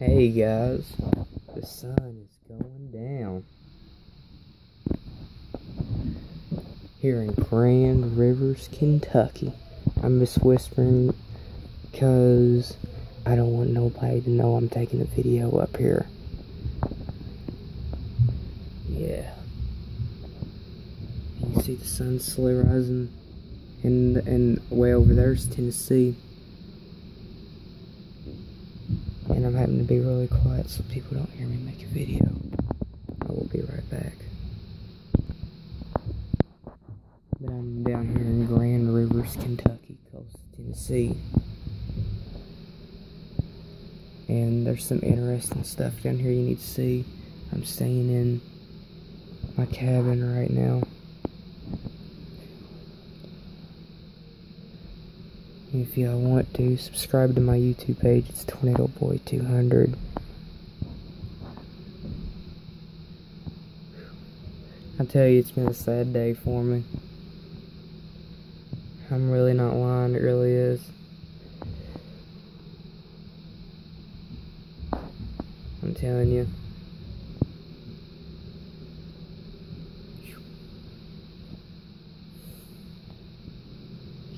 Hey guys, the sun is going down. Here in Grand Rivers, Kentucky. I'm just whispering because I don't want nobody to know I'm taking a video up here. Yeah. You see the sun slowly rising. And, and way over there's Tennessee. And I'm having to be really quiet so people don't hear me make a video. I will be right back. But I'm down here in Grand Rivers, Kentucky, close to Tennessee. And there's some interesting stuff down here you need to see. I'm staying in my cabin right now. If y'all want to, subscribe to my YouTube page. It's Tornado Boy 200. I tell you, it's been a sad day for me. I'm really not lying, it really is. I'm telling you.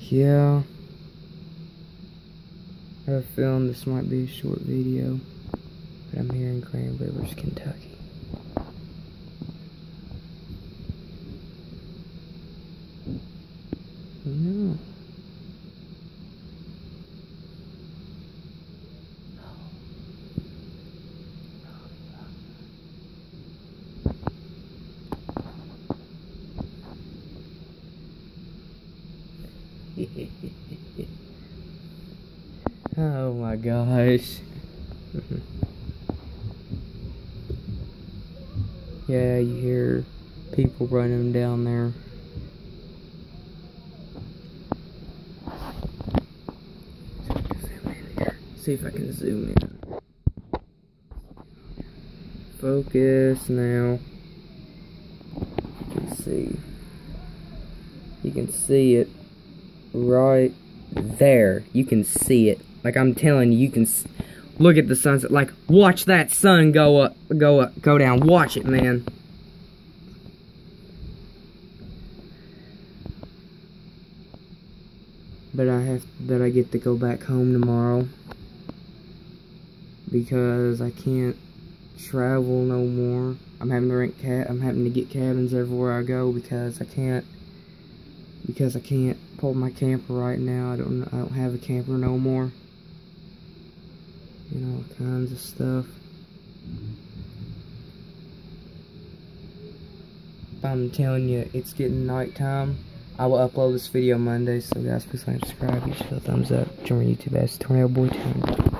Yeah. I have a feeling this might be a short video, but I'm here in Grand Rivers, Kentucky. Oh, no. oh my gosh. yeah, you hear people running down there. See if I can zoom in. Focus now. You can see. You can see it right there. You can see it. Like I'm telling you, you can look at the sunset. Like watch that sun go up, go up, go down. Watch it, man. But I have, but I get to go back home tomorrow because I can't travel no more. I'm having to rent cat. I'm having to get cabins everywhere I go because I can't because I can't pull my camper right now. I don't I don't have a camper no more. You know, all kinds of stuff. I'm telling you, it's getting nighttime. I will upload this video Monday, so guys, please like, subscribe, give a thumbs up, join YouTube as Tornado Boy 200.